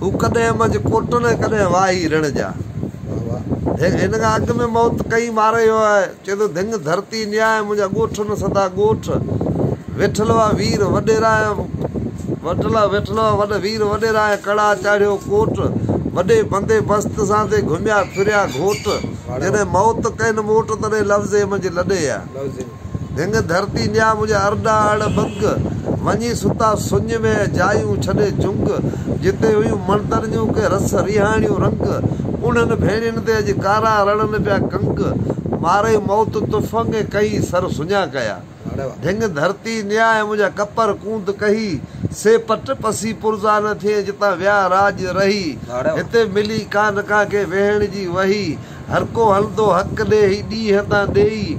तूं कॾहिं मंझि कोटनि कॾहिं वाही रण जा? हे- हिन खां अॻु में मौत कई मारे वियो आहे। चए थो धिंग धरती न्याय मुंहिंजा ॻोठ न सदा ॻोठ। वेठल वीर वॾेरा वॾला वेठल वॾ वीर वॾेरा ऐं कड़ा चाढ़ियो कोट। वॾे बंदे बस्त सां ते घुमिया फिरिया घोट। जॾहिं मौत कनि मोट तॾहिं लफ़्ज़ मुंहिंजे लॾे आहे। धिंग धरती न्या मुंहिंजा अरडा अड़ बंग। वञी सुता सुञ में जायूं छॾे जुंग जिते हुयूं मणदरियूं के रस रिहाणियूं रंग। उन्हनि भेणियुनि ते अॼु कारा रणनि पिया कंग। मारे मौत तुफ़ंग कई सर सुञा कया। ढिंग धरती न्याय मुंहिंजा कपर कूंद कही। से पट पसी पुरज़ा न थिए जितां विया राज रही। हिते मिली कान का के वेहण जी वही। हर को हलंदो हक़ ॾे ही ॾींहं तां ॾेई।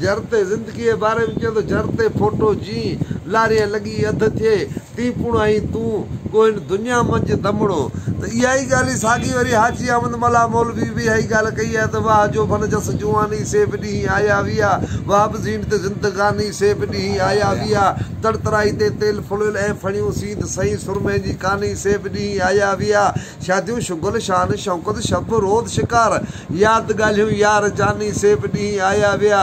जरते ज़िंदगीअ जे बारे में चयो त जरते फ़ोटो जी लारीअ लॻी अधु थिए ती पुण आई तूं को दुनिया मंझि दमड़ो त इहा ई ॻाल्हि वरी हाजी अहमद मला मौलवी बि इहा ई ॻाल्हि कई आहे वाह जो फन जस जुआनी सेब ॾींहुं आया विया, वाह बि ज़ीन ते ज़िंदगानी सेब ॾींहुं आया विया। तड़तराई ते तेल फुलियल ऐं फणियूं सीद सही सुरमे जी कानी सेब ॾींहुं आया विया। शादियूं शुगल, शान, शौक़त, शब रोद शिकार, यादि ॻाल्हियूं यार जानी सेब ॾींहुं आया विया।